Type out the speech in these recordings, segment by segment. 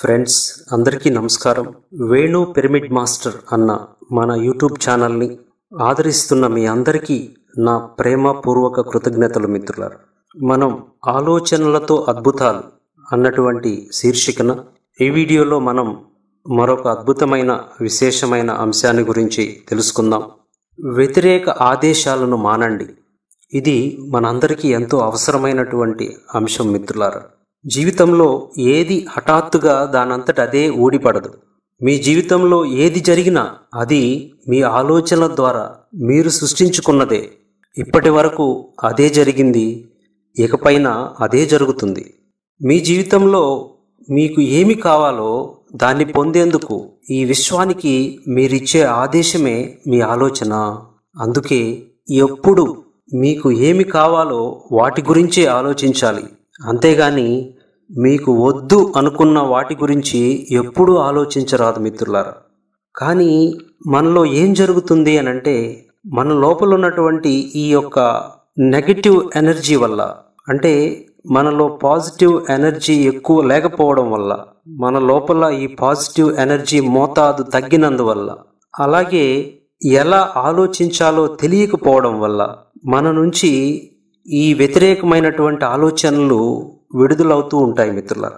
Friends అందరికీ నమస్కారం. Venu pyramid master అన్న మన యూట్యూబ్ ఛానల్ని ఆదరిస్తున్న మీ అందరికీ నా ప్రేమపూర్వక కృతజ్ఞతలు మిత్రులారు. మనం ఆలోచనలతో అద్భుతాలు అన్నటువంటి శీర్షికన ఈ వీడియోలో మనం మరొక అద్భుతమైన విశేషమైన అంశాన్ని గురించి తెలుసుకుందాం. వ్యతిరేక ఆదేశాలను మానండి. ఇది మనందరికీ ఎంతో అవసరమైనటువంటి అంశం మిత్రులారా. జీవితంలో ఏది హఠాత్తుగా దానంతట అదే ఊడిపడదు. మీ జీవితంలో ఏది జరిగినా అది మీ ఆలోచనల ద్వారా మీరు సృష్టించుకున్నదే. ఇప్పటి వరకు అదే జరిగింది ఇకపైన అదే జరుగుతుంది. మీ జీవితంలో మీకు ఏమి కావాలో దాన్ని పొందేందుకు ఈ విశ్వానికి మీరిచ్చే ఆదేశమే మీ ఆలోచన. అందుకే ఎప్పుడు మీకు ఏమి కావాలో వాటి గురించే ఆలోచించాలి. అంతేగాని మీకు వద్దు అనుకున్న వాటి గురించి ఎప్పుడూ ఆలోచించరాదు మిత్రులారా. కానీ మనలో ఏం జరుగుతుంది అని అంటే మన లోపల ఉన్నటువంటి ఈ యొక్క నెగటివ్ ఎనర్జీ వల్ల అంటే మనలో పాజిటివ్ ఎనర్జీ ఎక్కువ లేకపోవడం వల్ల మన లోపల ఈ పాజిటివ్ ఎనర్జీ మోతాదు తగ్గినందువల్ల అలాగే ఎలా ఆలోచించాలో తెలియకపోవడం వల్ల మన నుంచి ఈ వ్యతిరేకమైనటువంటి ఆలోచనలు విడుదలవుతూ ఉంటాయి మిత్రుల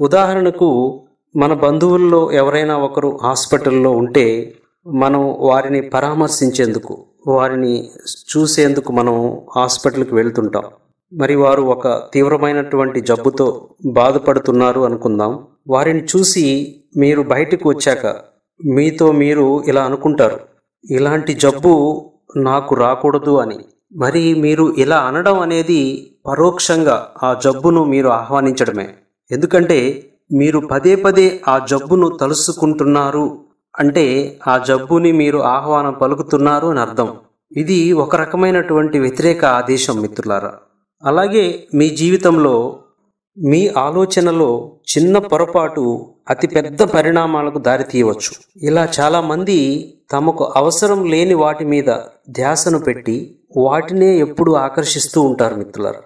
ఉదాహరణకు మన బంధువుల్లో ఎవరైనా ఒకరు హాస్పిటల్లో ఉంటే మనం వారిని పరామర్శించేందుకు వారిని చూసేందుకు మనం హాస్పిటల్కి వెళ్తుంటాం. మరి వారు ఒక తీవ్రమైనటువంటి జబ్బుతో బాధపడుతున్నారు అనుకుందాం. వారిని చూసి మీరు బయటకు వచ్చాక మీతో మీరు ఇలా అనుకుంటారు. ఇలాంటి జబ్బు నాకు రాకూడదు అని మరి మీరు ఇలా అనడం అనేది పరోక్షంగా ఆ జబ్బును మీరు ఆహ్వానించడమే. ఎందుకంటే మీరు పదే పదే ఆ జబ్బును తలుసుకుంటున్నారు అంటే ఆ జబ్బుని మీరు ఆహ్వానం పలుకుతున్నారు అని అర్థం. ఇది ఒక రకమైనటువంటి వ్యతిరేక ఆదేశం మిత్రులారా. అలాగే మీ జీవితంలో మీ ఆలోచనలో చిన్న పొరపాటు అతి పెద్ద పరిణామాలకు దారితీయవచ్చు ఇలా చాలామంది తమకు అవసరం లేని వాటి మీద ధ్యాసను పెట్టి వాటినే ఎప్పుడు ఆకర్షిస్తూ ఉంటారు మిత్రులారు.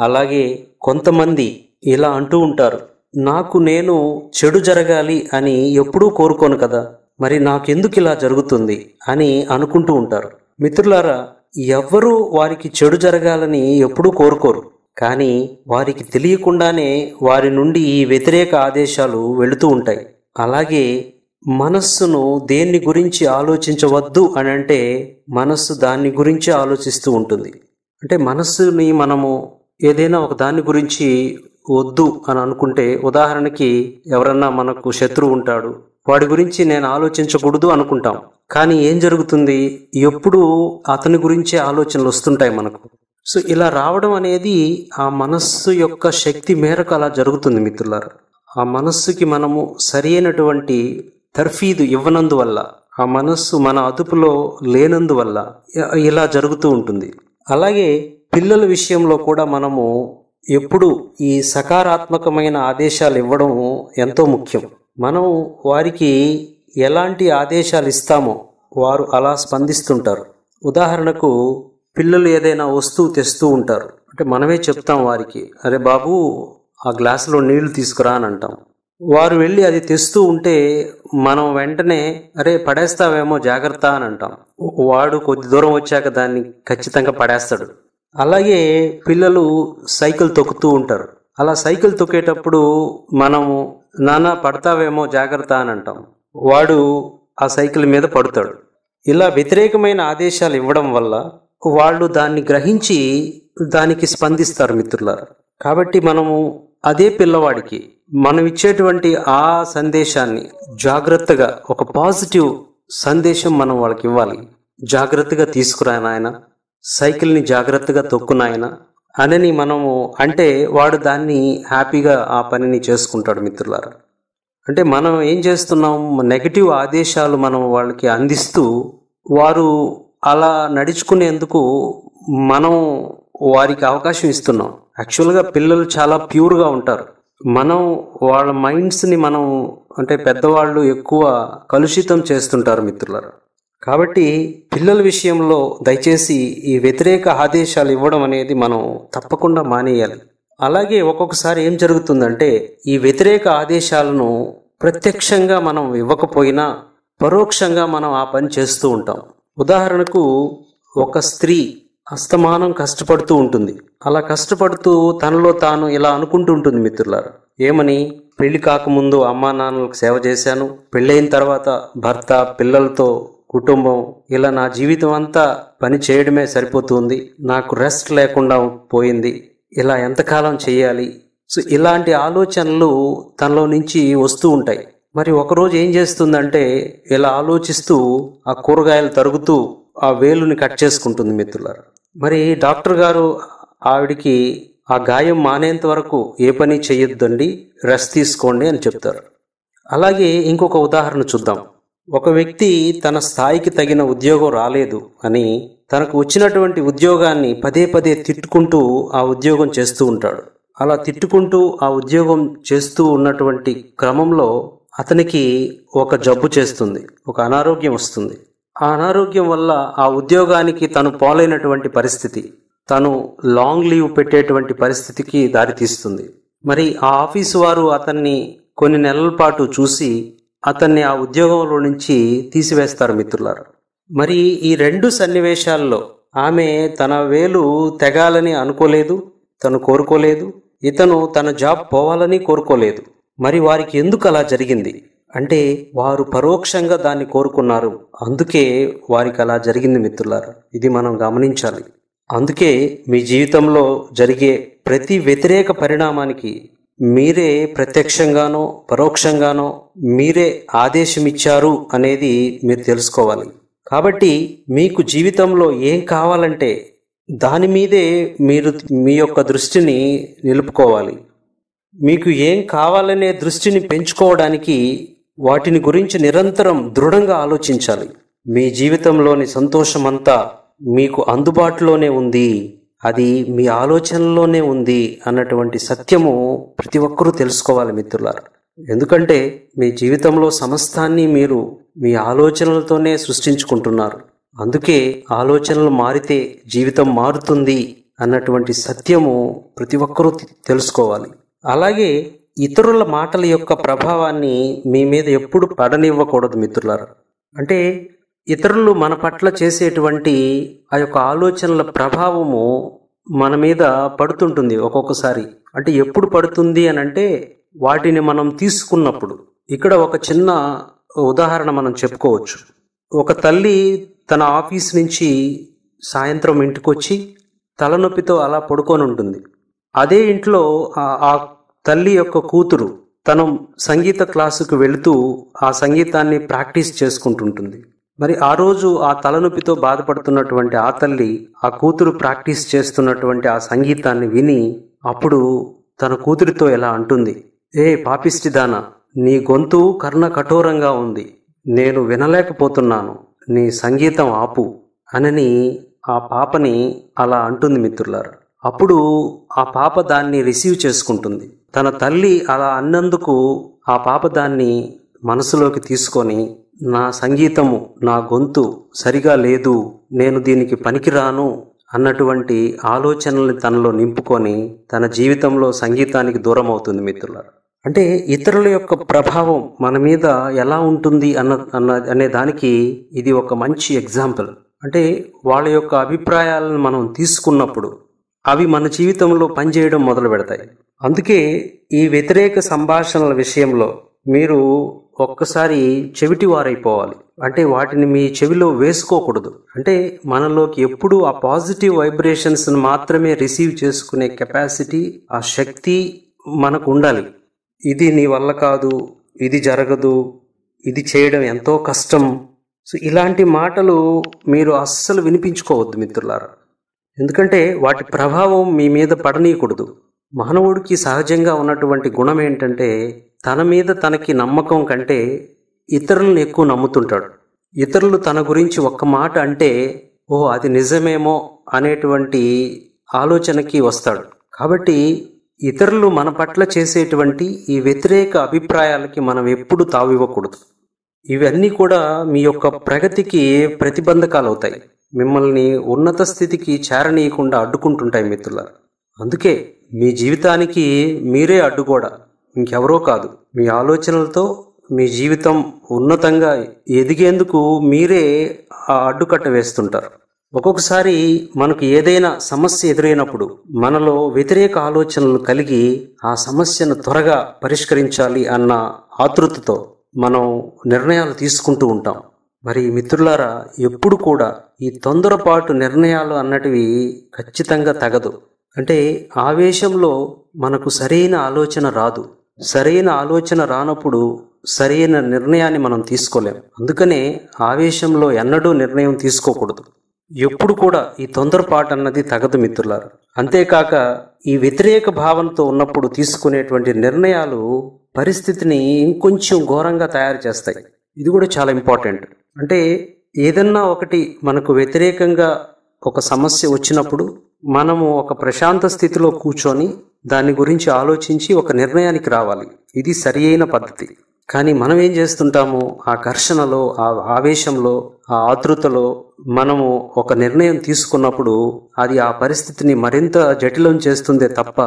అలాగే కొంతమంది ఇలా అంటూ ఉంటారు నాకు నేను చెడు జరగాలి అని ఎప్పుడూ కోరుకోను కదా మరి నాకెందుకు ఇలా జరుగుతుంది? అని అనుకుంటూ ఉంటారు. మిత్రులారా ఎవ్వరూ వారికి చెడు జరగాలని ఎప్పుడూ కోరుకోరు. కానీ వారికి తెలియకుండానే వారి నుండి ఈ వ్యతిరేక ఆదేశాలు వెళుతూ ఉంటాయి. అలాగే మనస్సును దేన్ని గురించి ఆలోచించవద్దు అని అంటే మనస్సు దాన్ని గురించి ఆలోచిస్తూ ఉంటుంది. అంటే మనస్సుని మనము ఏదైనా ఒక దాని గురించి వద్దు అని అనుకుంటే ఉదాహరణకి ఎవరన్నా మనకు శత్రువు ఉంటాడు వాడి గురించి నేను ఆలోచించకూడదు అనుకుంటాం. కానీ ఏం జరుగుతుంది? ఎప్పుడు అతని గురించే ఆలోచనలు వస్తుంటాయి మనకు. సో ఇలా రావడం అనేది ఆ మనస్సు యొక్క శక్తి మేరకు అలా జరుగుతుంది మిత్రులారా. ఆ మనస్సుకి మనము సరైనటువంటి తర్ఫీదు ఇవ్వనందువల్ల ఆ మనస్సు మన అదుపులో లేనందువల్ల ఇలా జరుగుతూ ఉంటుంది. అలాగే పిల్లల విషయంలో కూడా మనము ఎప్పుడు ఈ సకారాత్మకమైన ఆదేశాలు ఇవ్వడం ఎంతో ముఖ్యం. మనం వారికి ఎలాంటి ఆదేశాలు ఇస్తామో వారు అలా స్పందిస్తుంటారు. ఉదాహరణకు పిల్లలు ఏదైనా వస్తువు తెస్తూ ఉంటారు. అంటే మనమే చెప్తాం వారికి అరే బాబు ఆ గ్లాసులో నీళ్ళు తీసుకురా అని అంటాం. వారు వెళ్ళి అది తెస్తూ ఉంటే మనం వెంటనే అరే పడేస్తావేమో జాగ్రత్త అని అంటాం. వాడు కొద్ది దూరం వచ్చాక దాన్ని ఖచ్చితంగా పడేస్తాడు. అలాగే పిల్లలు సైకిల్ తొక్కుతూ ఉంటారు. అలా సైకిల్ తొక్కేటప్పుడు మనము నాన్న పడతావేమో జాగ్రత్త అని అంటాం. వాడు ఆ సైకిల్ మీద పడతాడు. ఇలా వ్యతిరేకమైన ఆదేశాలు ఇవ్వడం వల్ల వాళ్ళు దాన్ని గ్రహించి దానికి స్పందిస్తారు మిత్రులారు. కాబట్టి మనము అదే పిల్లవాడికి మనం ఇచ్చేటువంటి ఆ సందేశాన్ని జాగ్రత్తగా ఒక పాజిటివ్ సందేశం మనం వాళ్ళకి ఇవ్వాలి. జాగ్రత్తగా తీసుకురా నాయన సైకిల్ని జాగ్రత్తగా తొక్కునాయన అనని మనము అంటే వాడు దాన్ని హ్యాపీగా ఆ పనిని చేసుకుంటాడు మిత్రులారా. అంటే మనం ఏం చేస్తున్నాం నెగటివ్ ఆదేశాలు మనం వాళ్ళకి అందిస్తూ వారు అలా నడుచుకునేందుకు మనం వారికి అవకాశం ఇస్తున్నాం. యాక్చువల్గా పిల్లలు చాలా ప్యూర్గా ఉంటారు. మనం వాళ్ళ మైండ్స్ని మనం అంటే పెద్దవాళ్ళు ఎక్కువ కలుషితం చేస్తుంటారు మిత్రులారా. కాబట్టి పిల్లల విషయంలో దయచేసి ఈ వ్యతిరేక ఆదేశాలు ఇవ్వడం అనేది మనం తప్పకుండా మానేయాలి. అలాగే ఒక్కొక్కసారి ఏం జరుగుతుందంటే ఈ వ్యతిరేక ఆదేశాలను ప్రత్యక్షంగా మనం ఇవ్వకపోయినా పరోక్షంగా మనం ఆ పని చేస్తూ ఉంటాం. ఉదాహరణకు ఒక స్త్రీ అస్తమానం కష్టపడుతూ ఉంటుంది. అలా కష్టపడుతూ తనలో తాను ఇలా అనుకుంటూ ఉంటుంది మిత్రులారా. ఏమని? పెళ్ళి కాకముందు అమ్మా నాన్నలకు సేవ చేశాను. పెళ్ళైన తర్వాత భర్త పిల్లలతో కుటుంబం ఇలా నా జీవితం అంతా పని చేయడమే సరిపోతుంది. నాకు రెస్ట్ లేకుండా పోయింది. ఇలా ఎంతకాలం చేయాలి? సో ఇలాంటి ఆలోచనలు తనలో నుంచి వస్తూ ఉంటాయి. మరి ఒకరోజు ఏం చేస్తుందంటే ఇలా ఆలోచిస్తూ ఆ కూరగాయలు తరుగుతూ ఆ వేలుని కట్ చేసుకుంటుంది మిత్రులారా. మరి డాక్టర్ గారు ఆవిడికి ఆ గాయం మానేంత వరకు ఏ పని చేయొద్దండి రెస్ట్ తీసుకోండి అని చెప్తారు. అలాగే ఇంకొక ఉదాహరణ చూద్దాం. ఒక వ్యక్తి తన స్థాయికి తగిన ఉద్యోగం రాలేదు అని తనకు వచ్చినటువంటి ఉద్యోగాన్ని పదే పదే తిట్టుకుంటూ ఆ ఉద్యోగం చేస్తూ ఉంటాడు. అలా తిట్టుకుంటూ ఆ ఉద్యోగం చేస్తూ ఉన్నటువంటి క్రమంలో అతనికి ఒక జబ్బు చేస్తుంది ఒక అనారోగ్యం వస్తుంది. ఆ అనారోగ్యం వల్ల ఆ ఉద్యోగానికి తను పాలైనటువంటి పరిస్థితి తను లాంగ్ లీవ్ పెట్టేటువంటి పరిస్థితికి దారితీస్తుంది మరి ఆ ఆఫీసు వారు అతన్ని కొన్ని నెలల పాటు చూసి అతన్ని ఆ ఉద్యోగంలో నుంచి తీసివేస్తారు మిత్రులారు. మరి ఈ రెండు సన్నివేశాల్లో ఆమె తన వేలు తెగాలని అనుకోలేదు తను కోరుకోలేదు ఇతను తన జాబ్ పోవాలని కోరుకోలేదు. మరి వారికి ఎందుకు అలా జరిగింది? అంటే వారు పరోక్షంగా దాన్ని కోరుకున్నారు. అందుకే వారికి అలా జరిగింది మిత్రులారా. ఇది మనం గమనించాలి. అందుకే మీ జీవితంలో జరిగే ప్రతి వ్యతిరేక పరిణామానికి మీరే ప్రత్యక్షంగానో పరోక్షంగానో మీరే ఆదేశమిచ్చారు అనేది మీరు తెలుసుకోవాలి. కాబట్టి మీకు జీవితంలో ఏం కావాలంటే దాని మీదే మీరు మీ యొక్క దృష్టిని నిలుపుకోవాలి. మీకు ఏం కావాలనే దృష్టిని పెంచుకోవడానికి వాటిని గురించి నిరంతరం దృఢంగా ఆలోచించాలి. మీ జీవితంలోని సంతోషమంతా మీకు అందుబాటులోనే ఉంది. అది మీ ఆలోచనలోనే ఉంది అన్నటువంటి సత్యము ప్రతి ఒక్కరూ తెలుసుకోవాలి మిత్రులారా. ఎందుకంటే మీ జీవితంలో సమస్తాన్ని మీరు మీ ఆలోచనలతోనే సృష్టించుకుంటున్నారు. అందుకే ఆలోచనలు మారితే జీవితం మారుతుంది అన్నటువంటి సత్యము ప్రతి ఒక్కరూ తెలుసుకోవాలి. అలాగే ఇతరుల మాటల యొక్క ప్రభావాన్ని మీ మీద ఎప్పుడు పడనివ్వకూడదు మిత్రులారా. అంటే ఇతరులు మన పట్ల చేసేటువంటి ఆ యొక్క ఆలోచనల ప్రభావము మన మీద పడుతుంటుంది ఒక్కొక్కసారి. అంటే ఎప్పుడు పడుతుంది అని అంటే వాటిని మనం తీసుకున్నప్పుడు. ఇక్కడ ఒక చిన్న ఉదాహరణ మనం చెప్పుకోవచ్చు. ఒక తల్లి తన ఆఫీస్ నుంచి సాయంత్రం ఇంటికొచ్చి తలనొప్పితో అలా పడుకొని ఉంటుంది. అదే ఇంట్లో ఆ తల్లి యొక్క కూతురు తను సంగీత క్లాసుకు వెళుతూ ఆ సంగీతాన్ని ప్రాక్టీస్ చేసుకుంటుంటుంది. మరి ఆ రోజు ఆ తలనొప్పితో బాధపడుతున్నటువంటి ఆ తల్లి ఆ కూతురు ప్రాక్టీస్ చేస్తున్నటువంటి ఆ సంగీతాన్ని విని అప్పుడు తన కూతురితో ఎలా అంటుంది ఏ పాపిష్టిదాన నీ గొంతు కర్ణ కఠోరంగా ఉంది నేను వినలేకపోతున్నాను నీ సంగీతం ఆపు అనని ఆ పాపని అలా అంటుంది మిత్రులారు. అప్పుడు ఆ పాప దాన్ని రిసీవ్ చేసుకుంటుంది. తన తల్లి అలా అన్నందుకు ఆ పాప దాన్ని మనసులోకి తీసుకొని నా సంగీతము నా గొంతు సరిగా లేదు నేను దీనికి పనికిరాను అన్నటువంటి ఆలోచనల్ని తనలో నింపుకొని తన జీవితంలో సంగీతానికి దూరం అవుతుంది మిత్రులారా. అంటే ఇతరుల యొక్క ప్రభావం మన మీద ఎలా ఉంటుంది అన్న అన్న అనే దానికి ఇది ఒక మంచి ఎగ్జాంపుల్. అంటే వాళ్ళ యొక్క అభిప్రాయాలను మనం తీసుకున్నప్పుడు అవి మన జీవితంలో పనిచేయడం మొదలు పెడతాయి. అందుకే ఈ వ్యతిరేక సంభాషణల విషయంలో మీరు ఒక్కసారి చెవిటి వారైపోవాలి. అంటే వాటిని మీ చెవిలో వేసుకోకూడదు. అంటే మనలోకి ఎప్పుడు ఆ పాజిటివ్ వైబ్రేషన్స్ మాత్రమే రిసీవ్ చేసుకునే కెపాసిటీ ఆ శక్తి మనకు ఉండాలి. ఇది నీ వల్ల కాదు ఇది జరగదు ఇది చేయడం ఎంతో కష్టం. సో ఇలాంటి మాటలు మీరు అస్సలు వినిపించుకోవద్దు మిత్రులారా. ఎందుకంటే వాటి ప్రభావం మీ మీద పడనీయకూడదు. మానవుడికి సహజంగా ఉన్నటువంటి గుణం ఏంటంటే తన మీద తనకి నమ్మకం కంటే ఇతరులను ఎక్కువ నమ్ముతుంటాడు. ఇతరులు తన గురించి ఒక్క మాట అంటే ఓ అది నిజమేమో అనేటువంటి ఆలోచనకి వస్తాడు. కాబట్టి ఇతరులు మన పట్ల చేసేటువంటి ఈ వ్యతిరేక అభిప్రాయాలకి మనం ఎప్పుడు తావివ్వకూడదు. ఇవన్నీ కూడా మీ యొక్క ప్రగతికి ప్రతిబంధకాలు అవుతాయి మిమ్మల్ని ఉన్నత స్థితికి చేరనీయకుండా అడ్డుకుంటుంటాయి మిత్రుల అందుకే మీ జీవితానికి మీరే అడ్డుగోడ. ఇంకెవరో కాదు. మీ ఆలోచనలతో మీ జీవితం ఉన్నతంగా ఎదిగేందుకు మీరే ఆ అడ్డుకట్ట వేస్తుంటారు. ఒక్కొక్కసారి మనకు ఏదైనా సమస్య ఎదురైనప్పుడు మనలో వ్యతిరేక ఆలోచనలు కలిగి ఆ సమస్యను త్వరగా పరిష్కరించాలి అన్న ఆతృతతో మనం నిర్ణయాలు తీసుకుంటూ ఉంటాం. మరి మిత్రులారా ఎప్పుడు కూడా ఈ తొందరపాటు నిర్ణయాలు అన్నటివి ఖచ్చితంగా తగదు. అంటే ఆవేశంలో మనకు సరైన ఆలోచన రాదు. సరైన ఆలోచన రానప్పుడు సరైన నిర్ణయాన్ని మనం తీసుకోలేం. అందుకనే ఆవేశంలో ఎన్నడూ నిర్ణయం తీసుకోకూడదు. ఎప్పుడు కూడా ఈ తొందరపాటు అన్నది తగదు మిత్రులారు. అంతేకాక ఈ వ్యతిరేక భావంతో ఉన్నప్పుడు తీసుకునేటువంటి నిర్ణయాలు పరిస్థితిని ఇంకొంచెం ఘోరంగా తయారు చేస్తాయి. ఇది కూడా చాలా ఇంపార్టెంట్. అంటే ఏదన్నా ఒకటి మనకు వ్యతిరేకంగా ఒక సమస్య వచ్చినప్పుడు మనము ఒక ప్రశాంత స్థితిలో కూర్చొని దాని గురించి ఆలోచించి ఒక నిర్ణయానికి రావాలి. ఇది సరి అయిన పద్ధతి. కానీ మనం ఏం చేస్తుంటాము? ఆ ఘర్షణలో ఆ ఆవేశంలో ఆ ఆతృతలో మనము ఒక నిర్ణయం తీసుకున్నప్పుడు అది ఆ పరిస్థితిని మరింత జటిలం చేస్తుందే తప్ప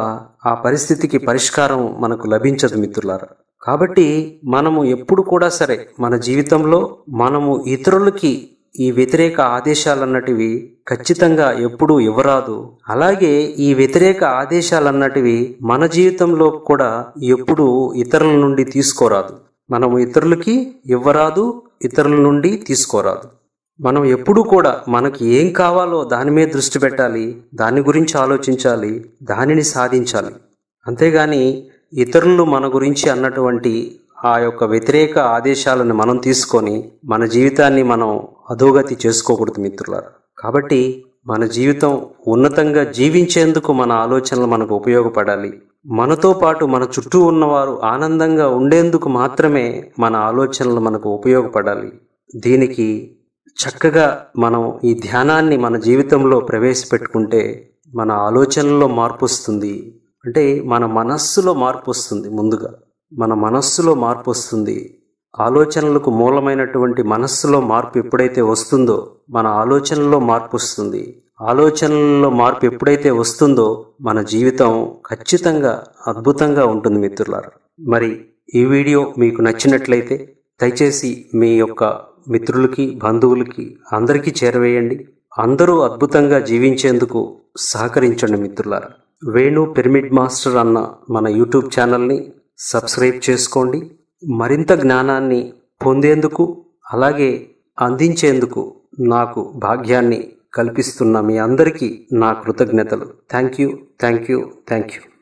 ఆ పరిస్థితికి పరిష్కారం మనకు లభించదు మిత్రులారా. కాబట్టి మనము ఎప్పుడు కూడా సరే మన జీవితంలో మనము ఇతరులకి ఈ వ్యతిరేక ఆదేశాలన్నటివి ఖచ్చితంగా ఎప్పుడూ ఇవ్వరాదు. అలాగే ఈ వ్యతిరేక ఆదేశాలన్నటివి మన జీవితంలో కూడా ఎప్పుడూ ఇతరుల నుండి తీసుకోరాదు. మనము ఇతరులకి ఇవ్వరాదు ఇతరుల నుండి తీసుకోరాదు. మనం ఎప్పుడు కూడా మనకి ఏం కావాలో దాని మీద దృష్టి పెట్టాలి దాని గురించి ఆలోచించాలి దానిని సాధించాలి. అంతేగాని ఇతరులు మన గురించి అన్నటువంటి ఆ యొక్క వ్యతిరేక ఆదేశాలను మనం తీసుకొని మన జీవితాన్ని మనం అధోగతి చేసుకోకూడదు మిత్రులారు. కాబట్టి మన జీవితం ఉన్నతంగా జీవించేందుకు మన ఆలోచనలు మనకు ఉపయోగపడాలి. మనతో పాటు మన చుట్టూ ఉన్నవారు ఆనందంగా ఉండేందుకు మాత్రమే మన ఆలోచనలు మనకు ఉపయోగపడాలి. దీనికి చక్కగా మనం ఈ ధ్యానాన్ని మన జీవితంలో ప్రవేశపెట్టుకుంటే మన ఆలోచనలో మార్పు వస్తుంది. అంటే మన మనస్సులో మార్పు వస్తుంది ముందుగా. మన మనస్సులో మార్పు వస్తుంది. ఆలోచనలకు మూలమైనటువంటి మనస్సులో మార్పు ఎప్పుడైతే వస్తుందో మన ఆలోచనలో మార్పు వస్తుంది. ఆలోచనల్లో మార్పు ఎప్పుడైతే వస్తుందో మన జీవితం ఖచ్చితంగా అద్భుతంగా ఉంటుంది మిత్రులారు. మరి ఈ వీడియో మీకు నచ్చినట్లయితే దయచేసి మీ యొక్క మిత్రులకి బంధువులకి అందరికీ చేరవేయండి. అందరూ అద్భుతంగా జీవించేందుకు సహకరించండి మిత్రులారా. వేణు పిరమిడ్ మాస్టర్ అన్న మన యూట్యూబ్ ఛానల్ని సబ్స్క్రైబ్ చేసుకోండి. మరింత జ్ఞానాన్ని పొందేందుకు అలాగే అందించేందుకు నాకు భాగ్యాన్ని కల్పిస్తున్న మీ అందరికీ నా కృతజ్ఞతలు. Thank you thank you thank you.